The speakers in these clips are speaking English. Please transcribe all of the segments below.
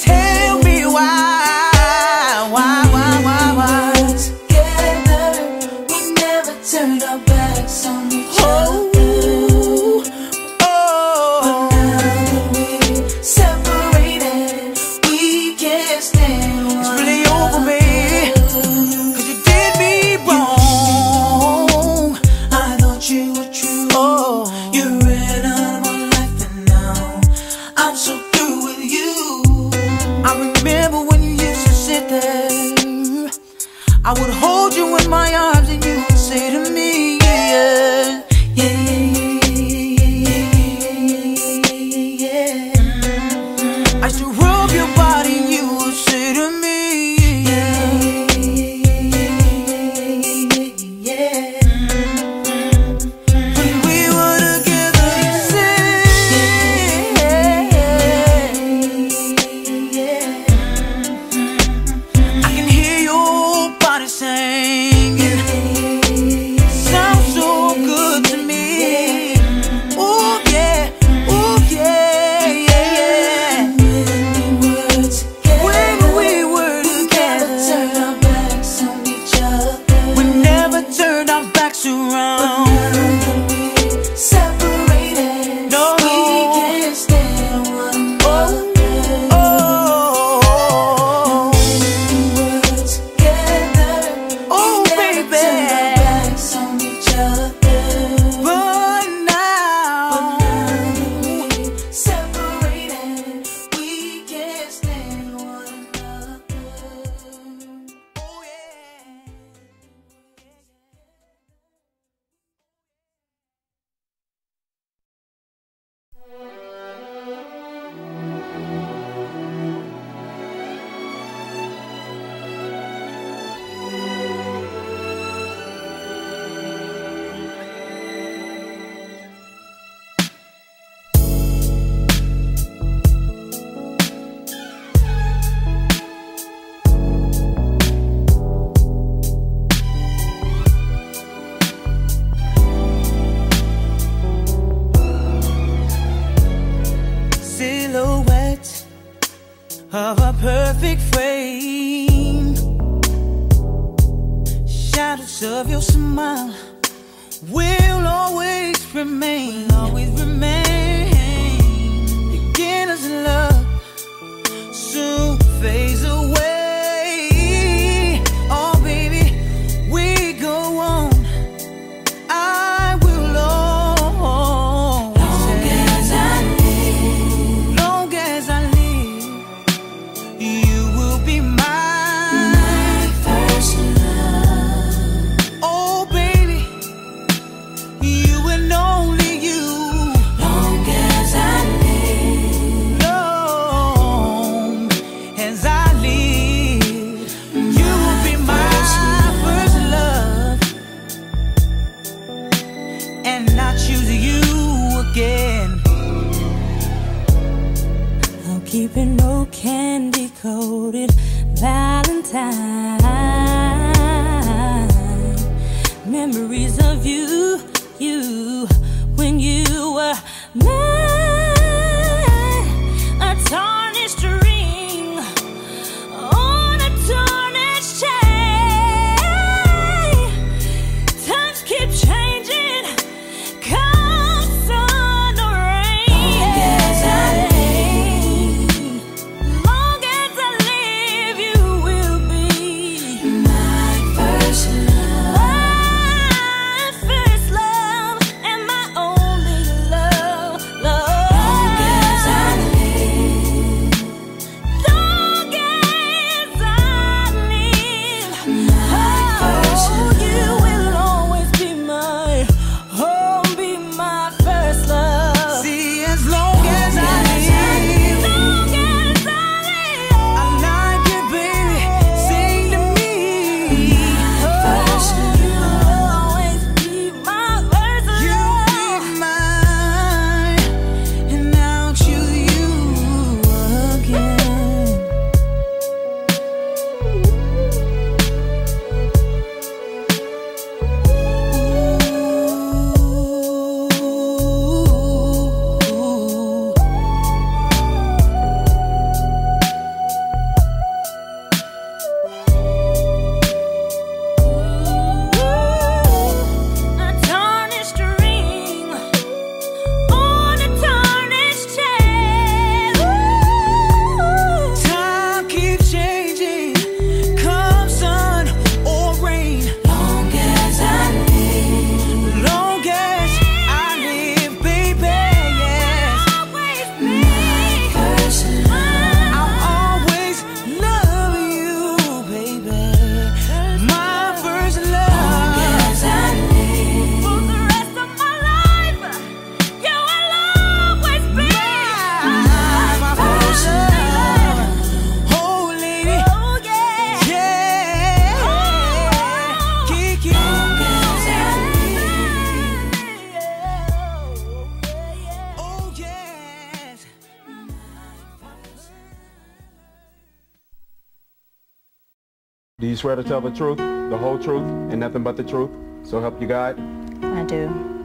tell me why, love, your smile will always remain. Do you swear to tell the truth, the whole truth, and nothing but the truth? So help you God? I do.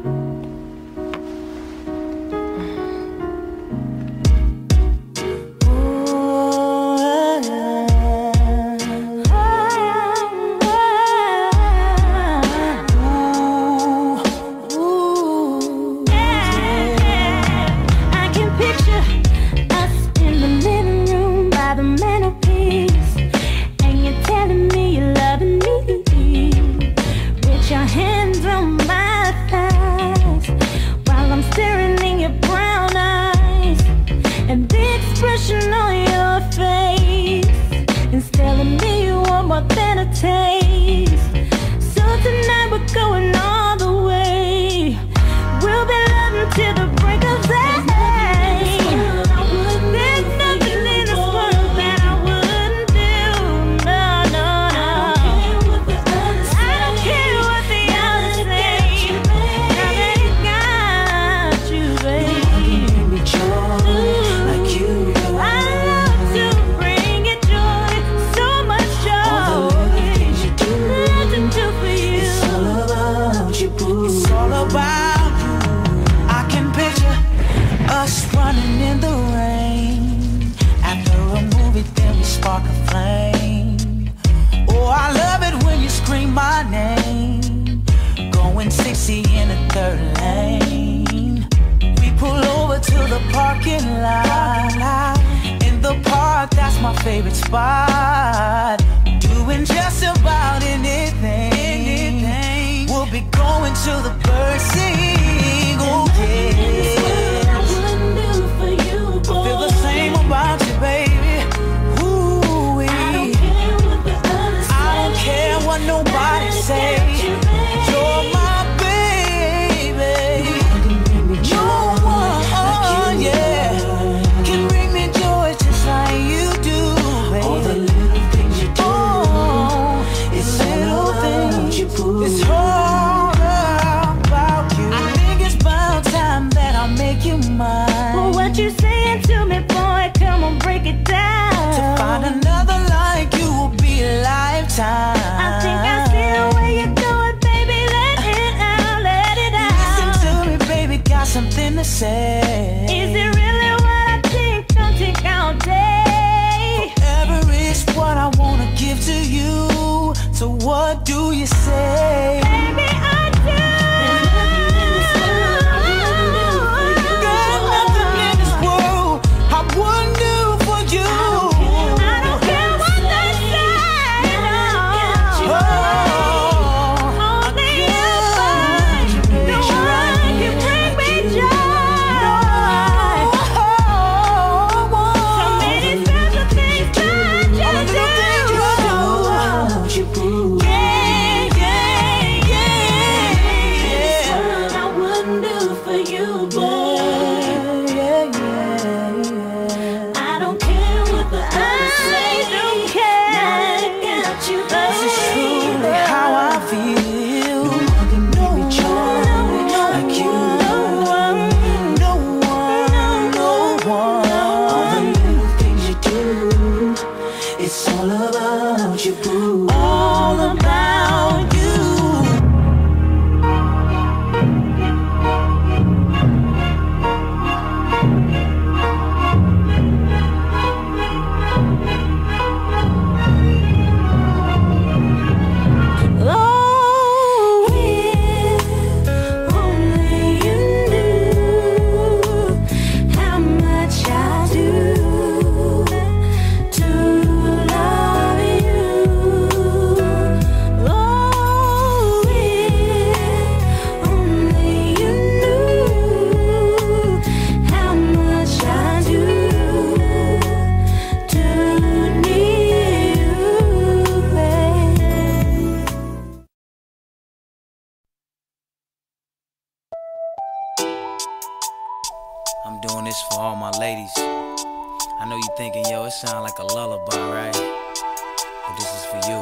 this for all my ladies. I know you thinking, yo, it sound like a lullaby, right? But this is for you.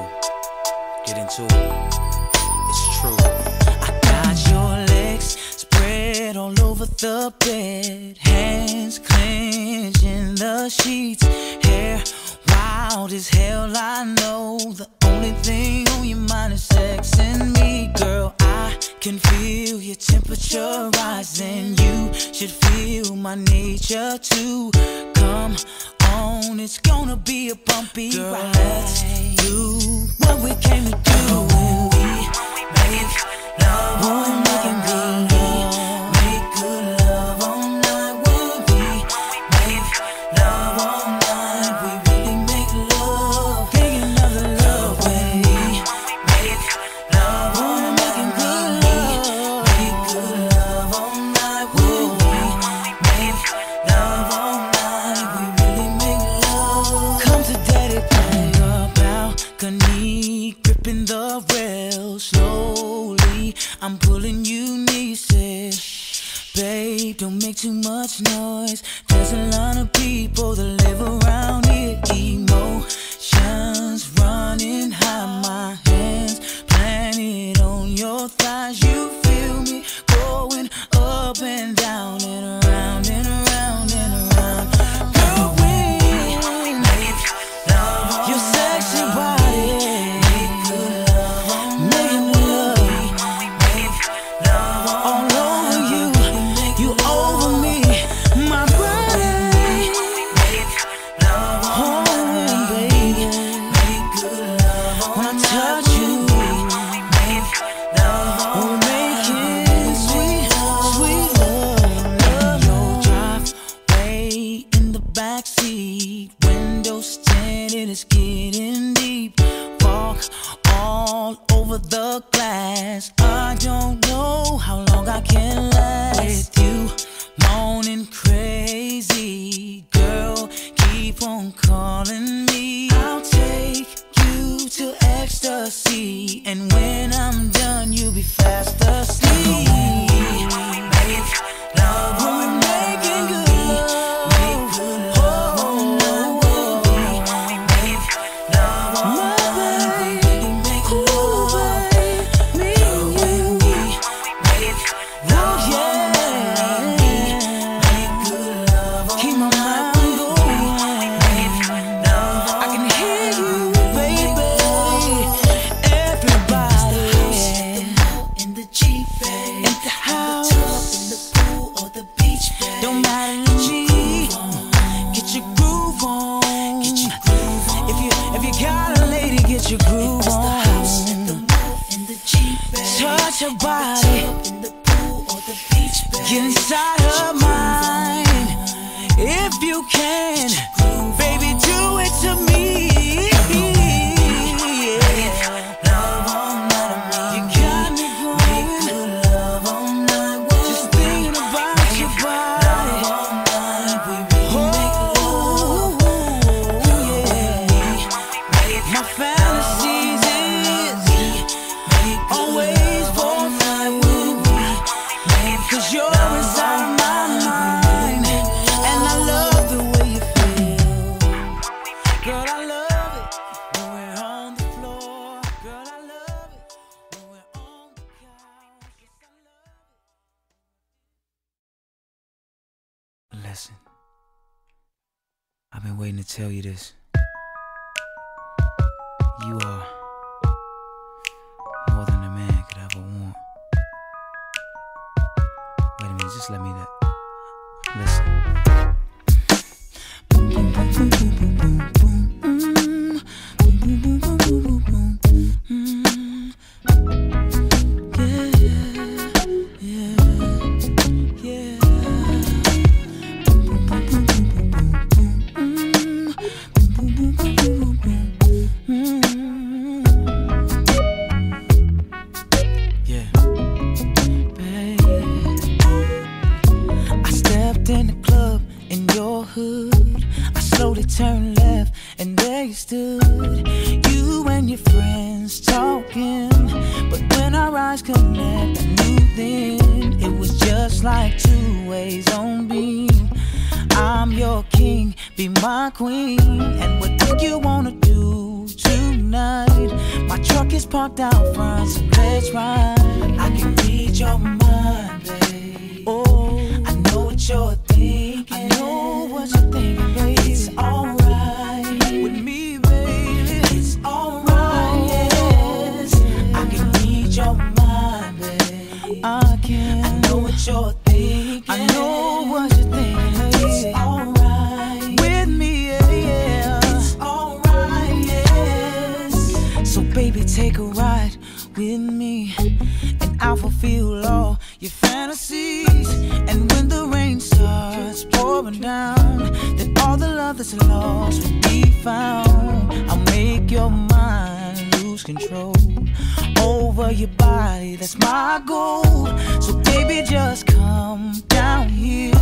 Get into it. It's true. I got your legs spread all over the bed, hands clenched in the sheets, hair wild as hell. I know the only thing on your mind is sex and me, girl can feel your temperature rising. You should feel my nature too. Come on, it's gonna be a bumpy Girl, ride. Let's do what we came to do when we make love. One making love. much know tell you this. going down, then all the love that's lost will be found. I'll make your mind lose control over your body, that's my goal. So, baby, just come down here.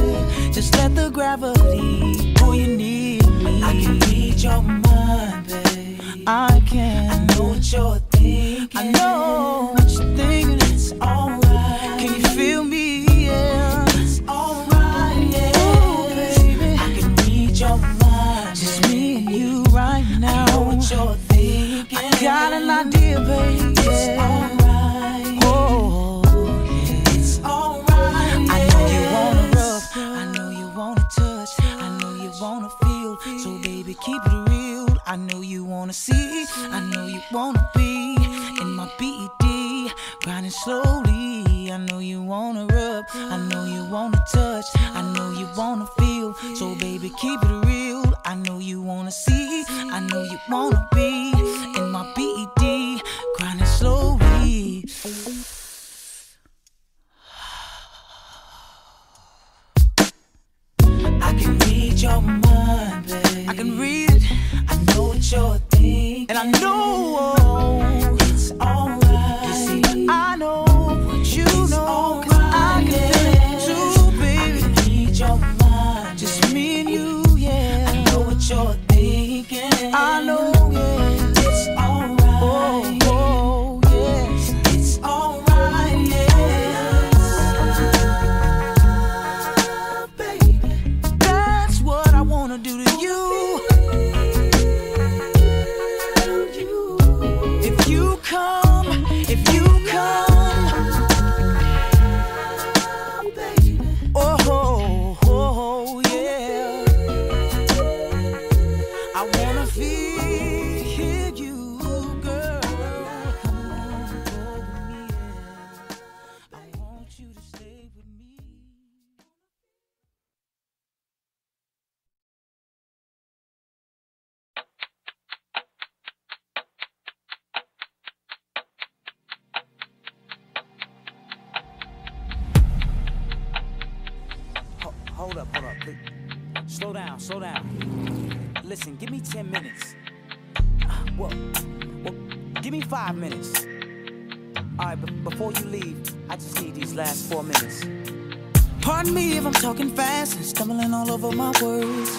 Just let the gravity pull you near me. I can read your mind, babe. I can. I know what you're thinking. I know what you're thinking. It's all darling, my dear baby. It's alright. Oh, it's alright. I know you wanna I know you wanna touch, I know you wanna feel. So baby, keep it real. I know you wanna see, I know you wanna be in my BED, grinding slowly. I know you wanna rub, I know you wanna touch, I know you wanna feel. So baby, keep it real. I know you wanna see, I know you wanna be in my BED, grinding slowly. Slow down, slow down. Listen, give me 10 minutes. Well, Well, give me five minutes. All right, but before you leave, I just need these last four minutes. Pardon me if I'm talking fast and stumbling all over my words.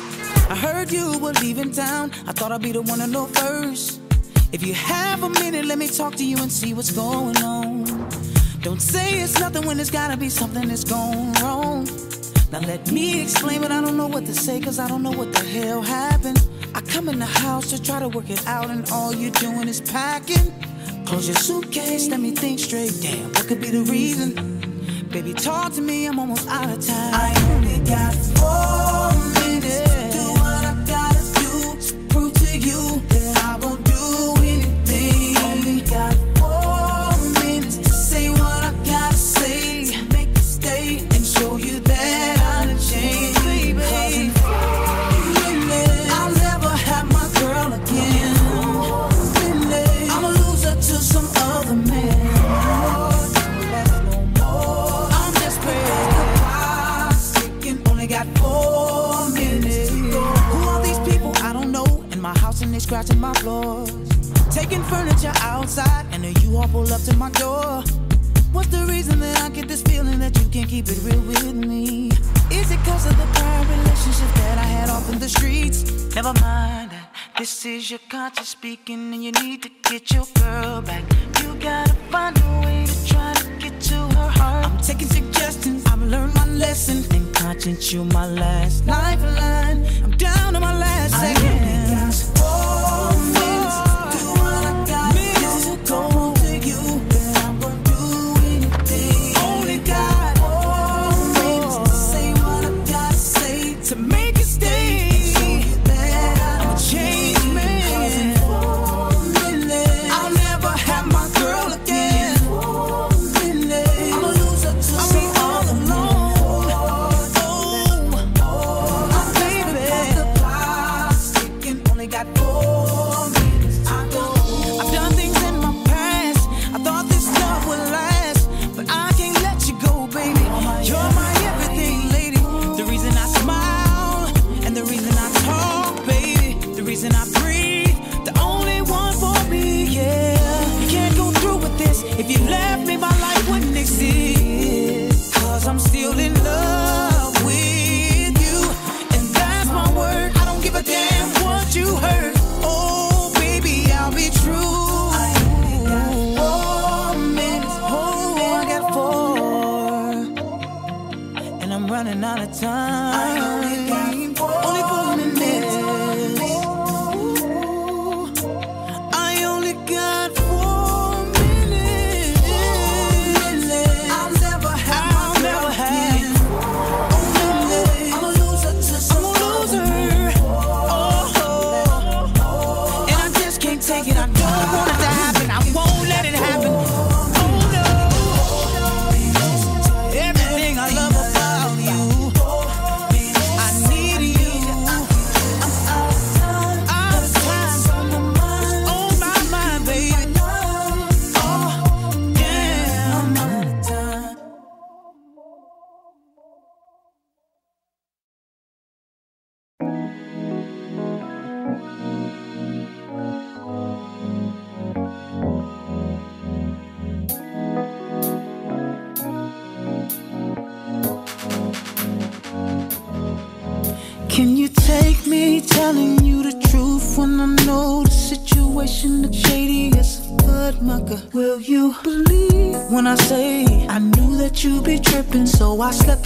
I heard you were leaving town. I thought I'd be the one to know first. If you have a minute, let me talk to you and see what's going on. Don't say it's nothing when there's gotta be something that's gone wrong. Now let me explain, but I don't know what to say, cause I don't know what the hell happened. I come in the house to try to work it out, and all you're doing is packing. Close your suitcase, let me think straight. Damn, what could be the reason? Baby, talk to me, I'm almost out of time. I only got four.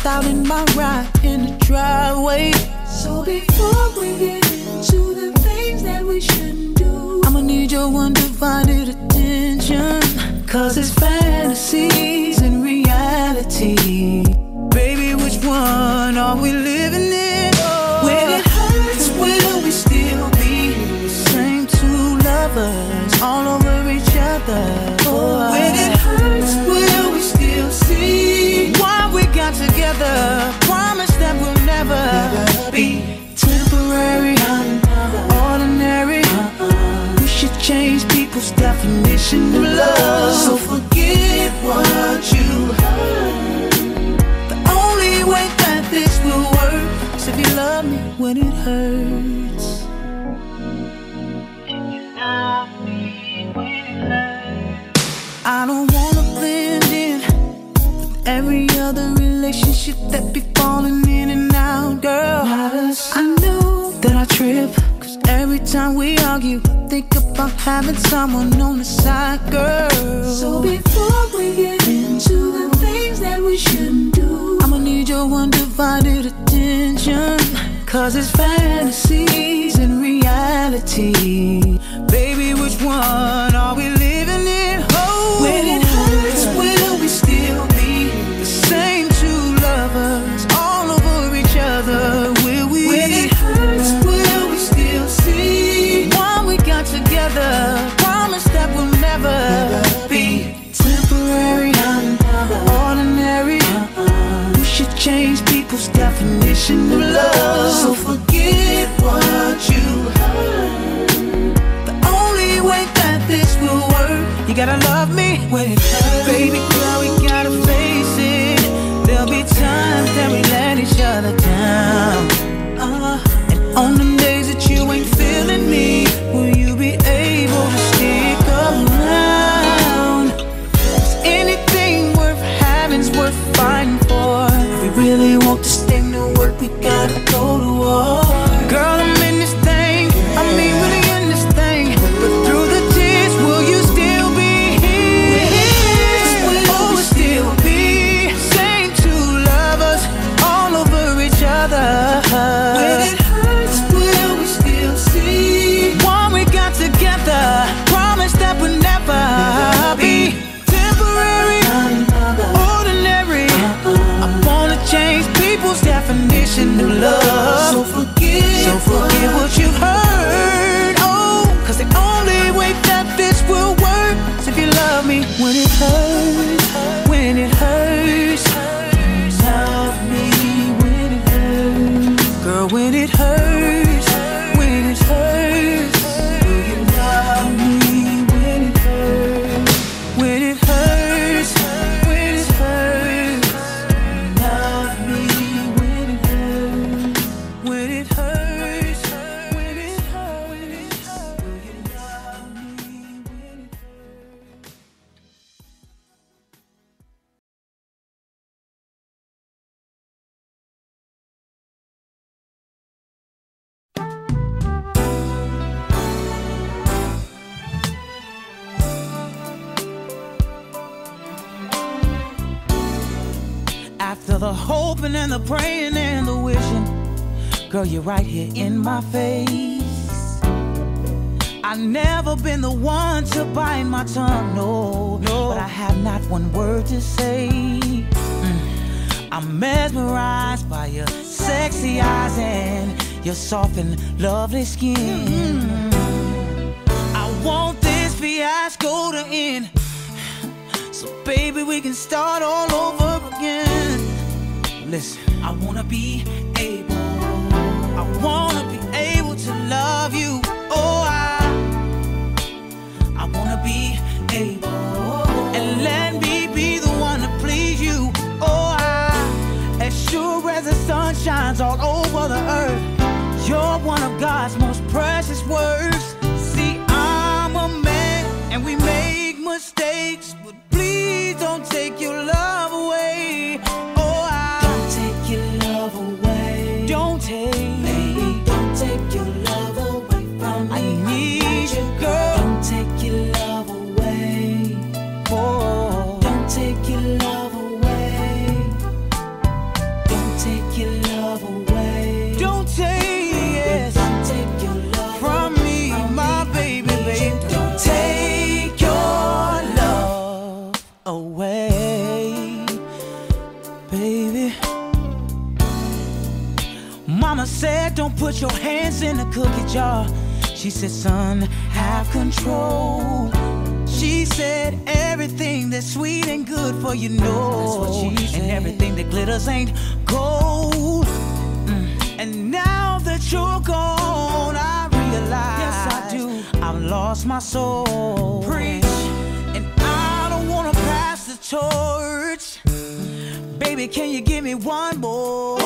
out in my ride. Relationship that be falling in and out, girl. I know that I trip, cause every time we argue, I think about having someone on the side, girl. So before we get into the things that we shouldn't do, I'ma need your undivided attention. Cause it's fantasies and reality. Baby, which one are we girl, you're right here in my face. I've never been the one to bite my tongue, no, no. But I have not one word to say. Mm. I'm mesmerized by your sexy eyes and your soft and lovely skin. I want this fiasco to end. So, baby, we can start all over again. Listen, I wanna be I wanna be able to love you. Oh, I, I wanna be able, and let me be the one to please you. Oh, I, as sure as the sun shines all over the earth, you're one of God's most precious words. See, I'm a man, and we make mistakes, but please don't take your love away. Jar. She said, son, have control. She said, everything that's sweet and good for you know. That's what she said. And everything that glitters ain't gold. Mm. And now that you're gone, I realize Yes, I do. I've lost my soul. Preach. And I don't wanna pass the torch. Baby, can you give me? One more.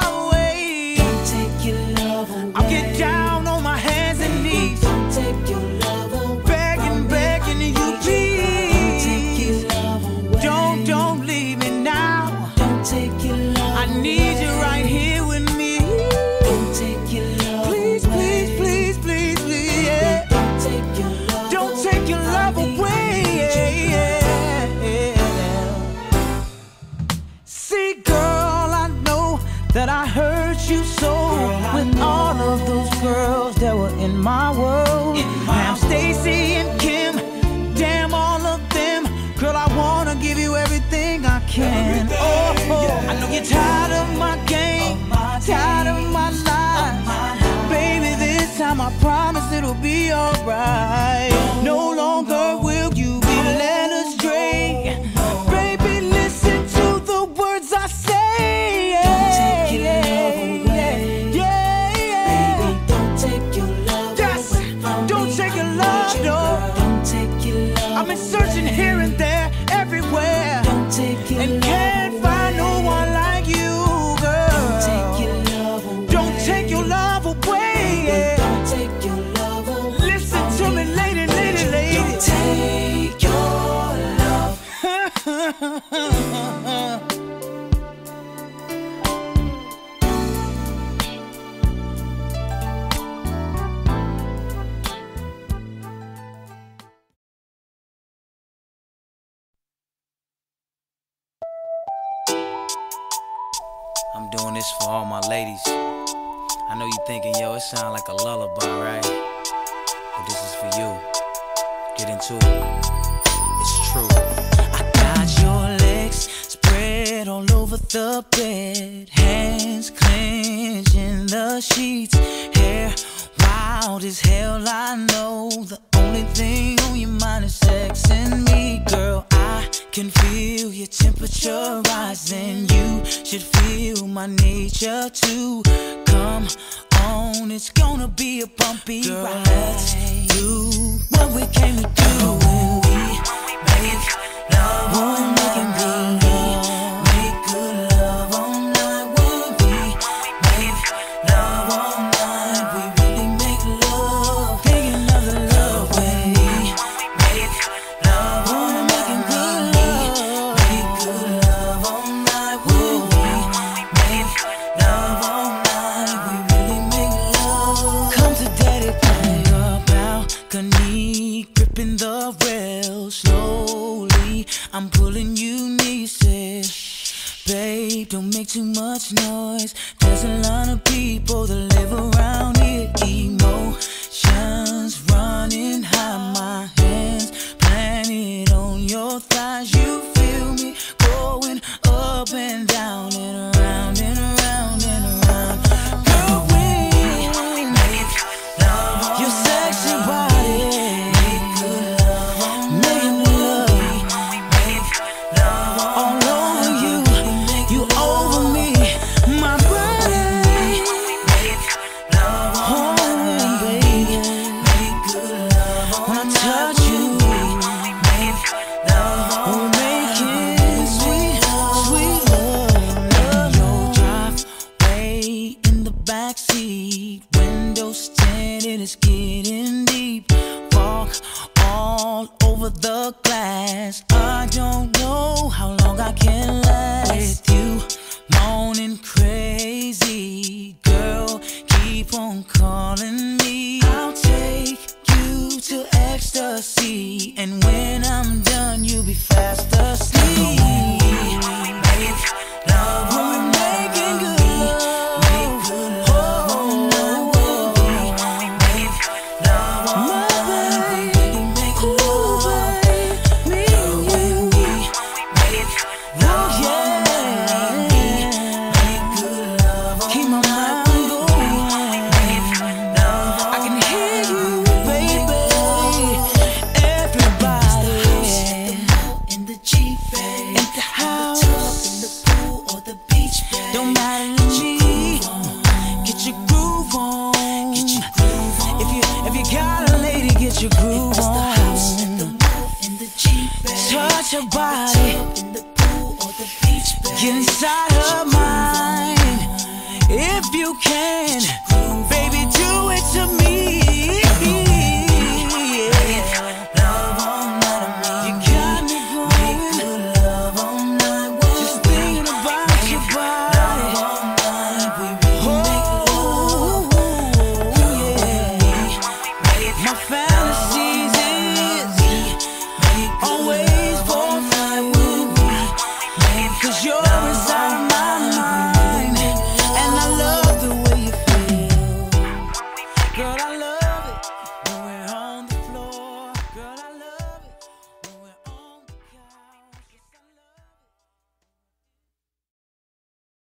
searching here. should feel my nature too. Come on, it's gonna be a bumpy Girl, ride. Let's do what we came to do when we make love. One, we can be